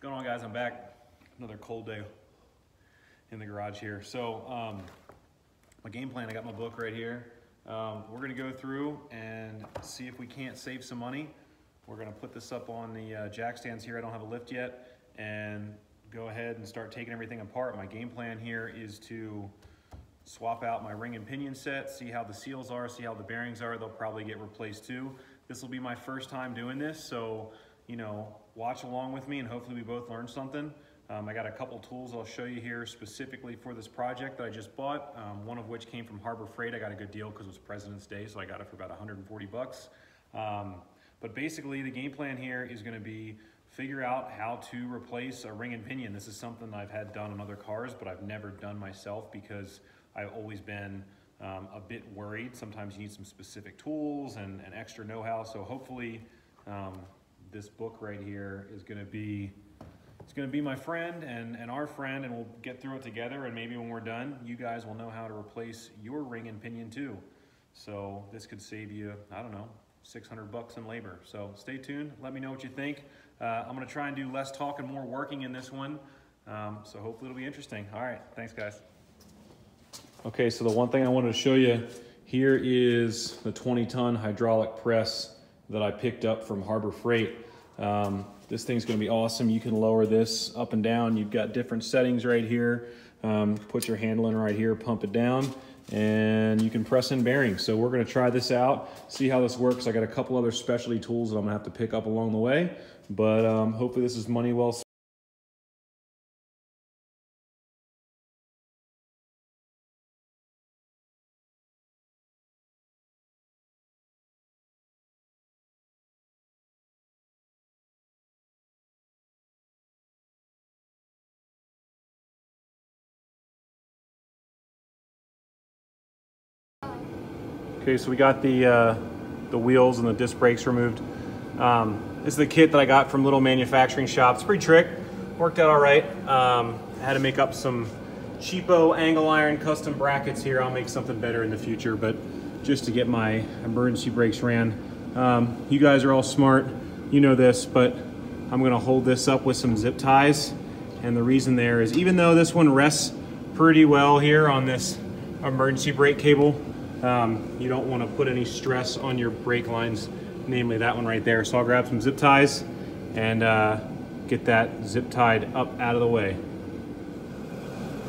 going on guys? I'm back. Another cold day in the garage here. So um, my game plan, I got my book right here. Um, we're gonna go through and see if we can't save some money. We're gonna put this up on the uh, jack stands here. I don't have a lift yet and go ahead and start taking everything apart. My game plan here is to swap out my ring and pinion set, see how the seals are, see how the bearings are. They'll probably get replaced too. This will be my first time doing this, so you know, watch along with me and hopefully we both learn something. Um, I got a couple tools I'll show you here specifically for this project that I just bought, um, one of which came from Harbor Freight. I got a good deal because it was President's Day, so I got it for about 140 bucks. Um, but basically the game plan here is gonna be figure out how to replace a ring and pinion. This is something I've had done on other cars, but I've never done myself because I've always been um, a bit worried. Sometimes you need some specific tools and, and extra know-how. So hopefully um, this book right here is gonna be it's gonna be my friend and, and our friend and we'll get through it together and maybe when we're done, you guys will know how to replace your ring and pinion too. So this could save you, I don't know, 600 bucks in labor. So stay tuned, let me know what you think. Uh, I'm gonna try and do less talk and more working in this one. Um, so hopefully it'll be interesting. All right, thanks guys. Okay, so the one thing I wanted to show you here is the 20 ton hydraulic press that I picked up from Harbor Freight. Um, this thing's gonna be awesome. You can lower this up and down. You've got different settings right here. Um, put your handle in right here, pump it down, and you can press in bearings. So we're gonna try this out, see how this works. I got a couple other specialty tools that I'm gonna have to pick up along the way, but um, hopefully this is money well Okay, so we got the uh, the wheels and the disc brakes removed. Um, this is the kit that I got from Little Manufacturing Shop. It's pretty trick, worked out all right. Um, had to make up some cheapo angle iron custom brackets here. I'll make something better in the future, but just to get my emergency brakes ran. Um, you guys are all smart, you know this, but I'm gonna hold this up with some zip ties. And the reason there is even though this one rests pretty well here on this emergency brake cable, um, you don't want to put any stress on your brake lines, namely that one right there. So I'll grab some zip ties and uh, get that zip tied up out of the way.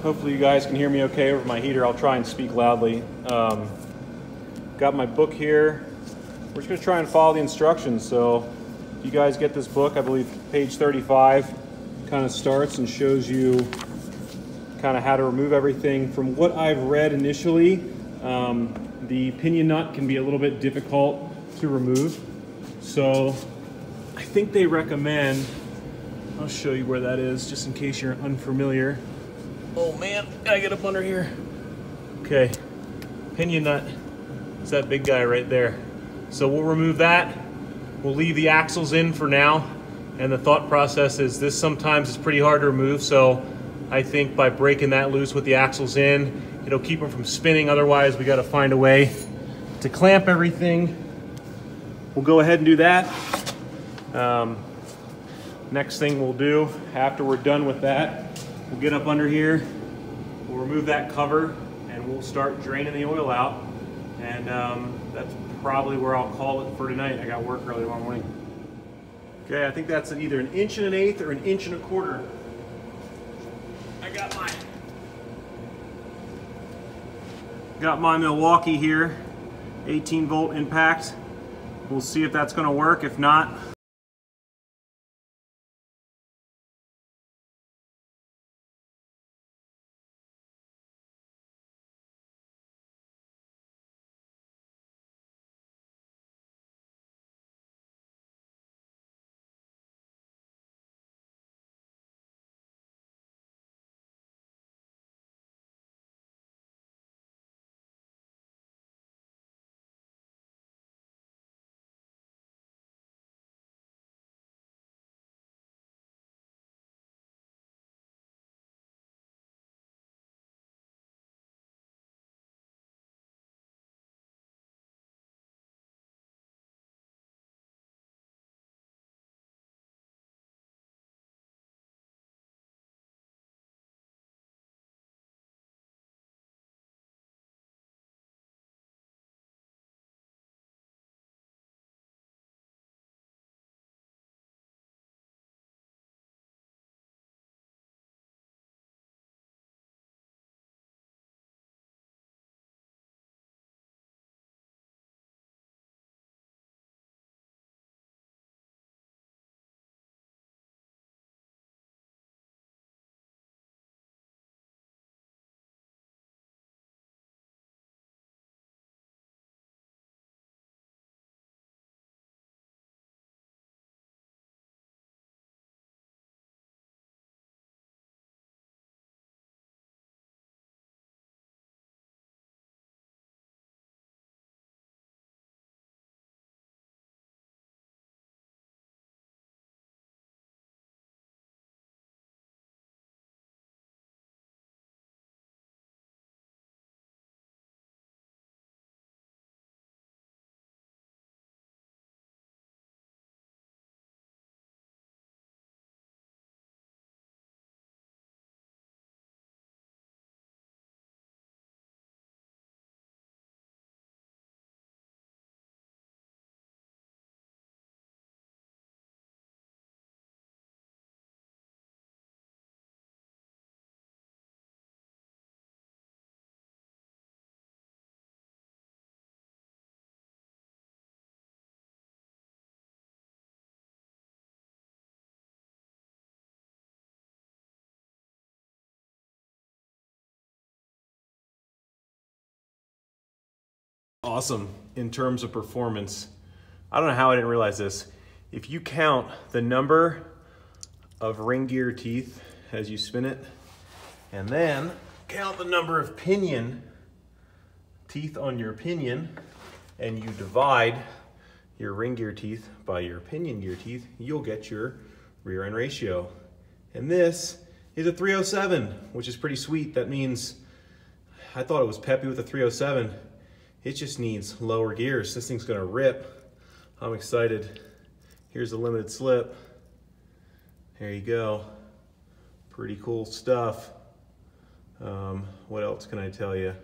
Hopefully you guys can hear me okay over my heater. I'll try and speak loudly. Um, got my book here. We're just gonna try and follow the instructions. So you guys get this book, I believe page 35 kind of starts and shows you kind of how to remove everything. From what I've read initially, um, the pinion nut can be a little bit difficult to remove. So I think they recommend, I'll show you where that is just in case you're unfamiliar. Oh man, gotta get up under here. Okay, pinion nut, it's that big guy right there. So we'll remove that. We'll leave the axles in for now. And the thought process is this sometimes is pretty hard to remove. So I think by breaking that loose with the axles in, It'll keep them from spinning. Otherwise, we got to find a way to clamp everything. We'll go ahead and do that. Um, next thing we'll do after we're done with that, we'll get up under here, we'll remove that cover, and we'll start draining the oil out. And um, that's probably where I'll call it for tonight. I got work early tomorrow morning. Okay, I think that's either an inch and an eighth or an inch and a quarter. I got my Got my Milwaukee here, 18 volt impact. We'll see if that's gonna work. If not, awesome in terms of performance. I don't know how I didn't realize this. If you count the number of ring gear teeth as you spin it, and then count the number of pinion teeth on your pinion, and you divide your ring gear teeth by your pinion gear teeth, you'll get your rear end ratio. And this is a 307, which is pretty sweet. That means I thought it was peppy with a 307. It just needs lower gears. This thing's gonna rip. I'm excited. Here's the limited slip. There you go. Pretty cool stuff. Um, what else can I tell you?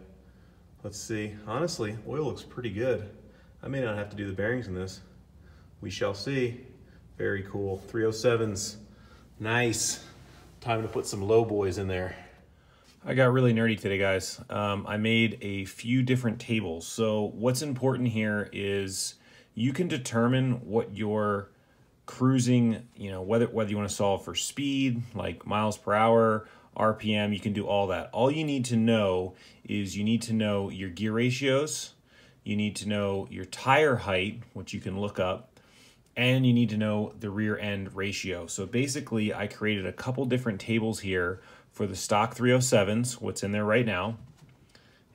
Let's see. Honestly, oil looks pretty good. I may not have to do the bearings in this. We shall see. Very cool. 307s. Nice. Time to put some low boys in there. I got really nerdy today, guys. Um, I made a few different tables. So what's important here is you can determine what your cruising, you know, whether whether you want to solve for speed, like miles per hour, RPM, you can do all that. All you need to know is you need to know your gear ratios, you need to know your tire height, which you can look up, and you need to know the rear end ratio. So basically, I created a couple different tables here for the stock 307s, what's in there right now.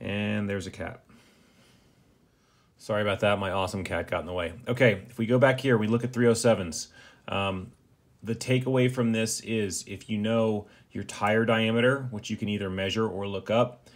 And there's a cat. Sorry about that, my awesome cat got in the way. Okay, if we go back here, we look at 307s. Um, the takeaway from this is if you know your tire diameter, which you can either measure or look up,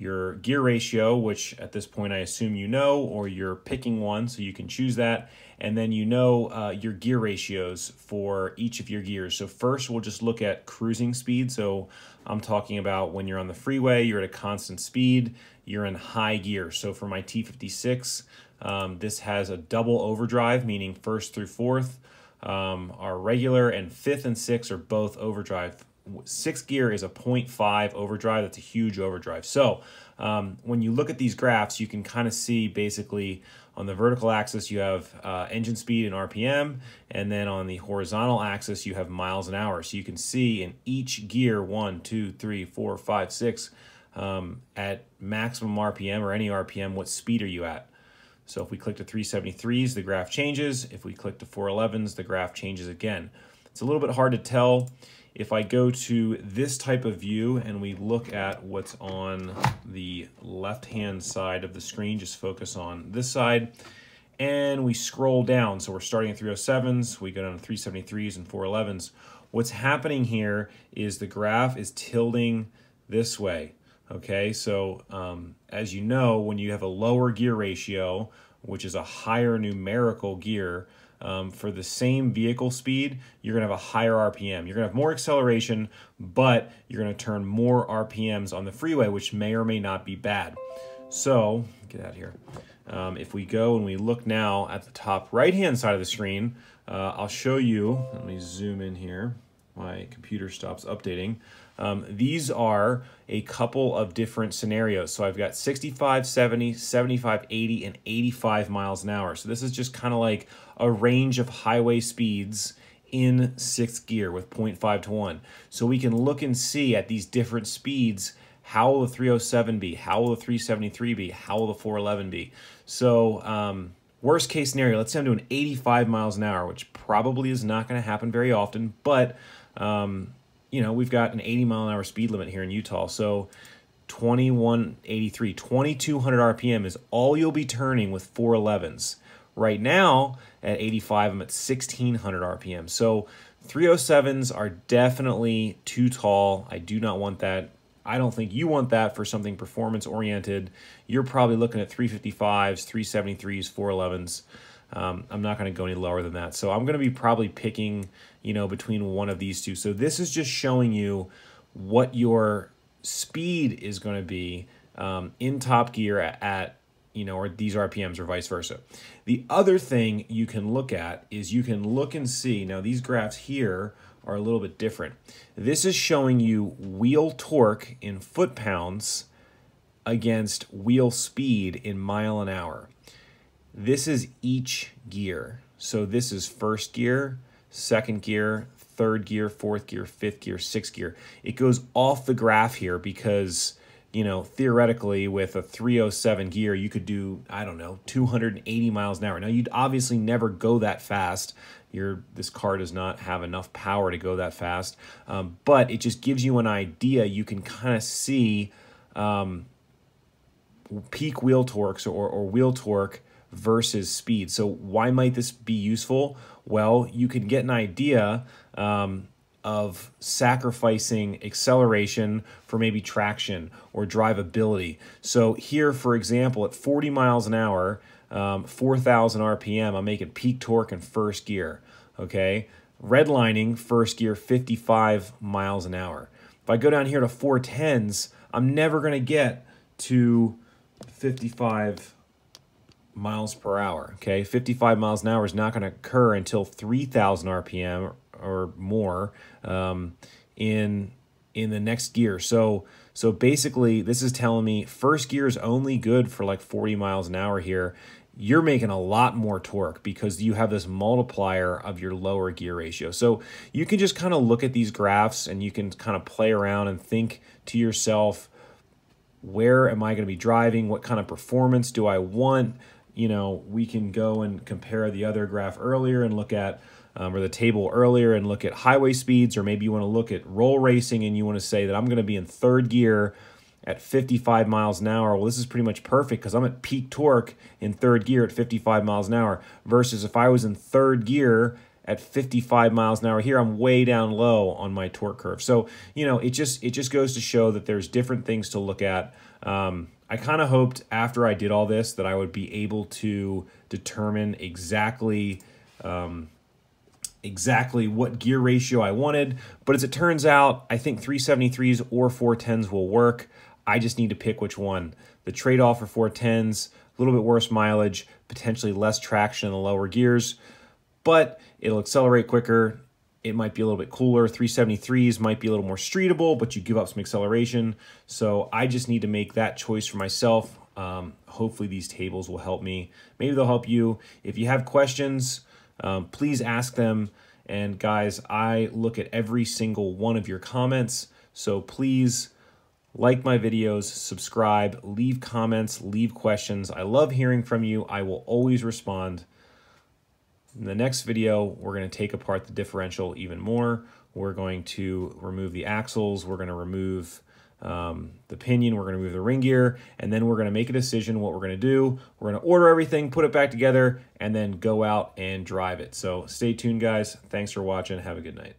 your gear ratio, which at this point I assume you know, or you're picking one, so you can choose that. And then you know uh, your gear ratios for each of your gears. So first we'll just look at cruising speed. So I'm talking about when you're on the freeway, you're at a constant speed, you're in high gear. So for my T56, um, this has a double overdrive, meaning first through fourth um, are regular and fifth and sixth are both overdrive sixth gear is a 0.5 overdrive. That's a huge overdrive. So um, when you look at these graphs, you can kind of see basically on the vertical axis, you have uh, engine speed and RPM, and then on the horizontal axis, you have miles an hour. So you can see in each gear, one, two, three, four, five, six, um, at maximum RPM or any RPM, what speed are you at? So if we click to 373s, the graph changes. If we click to 411s, the graph changes again. It's a little bit hard to tell if I go to this type of view and we look at what's on the left-hand side of the screen, just focus on this side, and we scroll down. So we're starting at 307s, we go down to 373s and 411s. What's happening here is the graph is tilting this way. Okay, so um, as you know, when you have a lower gear ratio, which is a higher numerical gear, um, for the same vehicle speed, you're going to have a higher RPM. You're going to have more acceleration, but you're going to turn more RPMs on the freeway, which may or may not be bad. So, get out here. Um, if we go and we look now at the top right-hand side of the screen, uh, I'll show you, let me zoom in here. My computer stops updating. Um, these are a couple of different scenarios. So I've got 65, 70, 75, 80, and 85 miles an hour. So this is just kind of like a range of highway speeds in sixth gear with 0.5 to 1. So we can look and see at these different speeds how will the 307 be? How will the 373 be? How will the 411 be? So, um, worst case scenario, let's say I'm doing 85 miles an hour, which probably is not going to happen very often, but um, you know, we've got an 80 mile an hour speed limit here in Utah. So 2183, 2200 RPM is all you'll be turning with 411s. Right now at 85, I'm at 1600 RPM. So 307s are definitely too tall. I do not want that. I don't think you want that for something performance oriented. You're probably looking at 355s, 373s, 411s. Um, I'm not going to go any lower than that. So I'm going to be probably picking, you know, between one of these two. So this is just showing you what your speed is going to be um, in top gear at, at, you know, or these RPMs or vice versa. The other thing you can look at is you can look and see, now these graphs here are a little bit different. This is showing you wheel torque in foot-pounds against wheel speed in mile an hour. This is each gear. So this is first gear, second gear, third gear, fourth gear, fifth gear, sixth gear. It goes off the graph here because you know, theoretically with a 307 gear, you could do, I don't know, 280 miles an hour. Now, you'd obviously never go that fast. Your this car does not have enough power to go that fast, um, but it just gives you an idea. You can kind of see um, peak wheel torques or, or wheel torque versus speed. So why might this be useful? Well, you can get an idea um, of sacrificing acceleration for maybe traction or drivability. So here, for example, at 40 miles an hour, um, 4,000 RPM, I'm making peak torque in first gear, okay? Redlining, first gear, 55 miles an hour. If I go down here to 410s, I'm never gonna get to 55 miles per hour, okay? 55 miles an hour is not gonna occur until 3,000 RPM or more um, in in the next gear. So so basically, this is telling me first gear is only good for like 40 miles an hour here. You're making a lot more torque because you have this multiplier of your lower gear ratio. So you can just kind of look at these graphs and you can kind of play around and think to yourself, where am I going to be driving? What kind of performance do I want? You know, we can go and compare the other graph earlier and look at um, or the table earlier and look at highway speeds, or maybe you want to look at roll racing and you want to say that I'm going to be in third gear at 55 miles an hour. Well, this is pretty much perfect because I'm at peak torque in third gear at 55 miles an hour versus if I was in third gear at 55 miles an hour here i'm way down low on my torque curve so you know it just it just goes to show that there's different things to look at um, i kind of hoped after i did all this that i would be able to determine exactly um, exactly what gear ratio I wanted, but as it turns out, I think 373s or 410s will work. I just need to pick which one. The trade-off for 410s, a little bit worse mileage, potentially less traction in the lower gears, but it'll accelerate quicker. It might be a little bit cooler. 373s might be a little more streetable, but you give up some acceleration. So I just need to make that choice for myself. Um, hopefully these tables will help me. Maybe they'll help you. If you have questions, um, please ask them. And guys, I look at every single one of your comments. So please like my videos, subscribe, leave comments, leave questions. I love hearing from you. I will always respond. In the next video, we're going to take apart the differential even more. We're going to remove the axles. We're going to remove um, the pinion, we're going to move the ring gear, and then we're going to make a decision what we're going to do. We're going to order everything, put it back together, and then go out and drive it. So stay tuned, guys. Thanks for watching. Have a good night.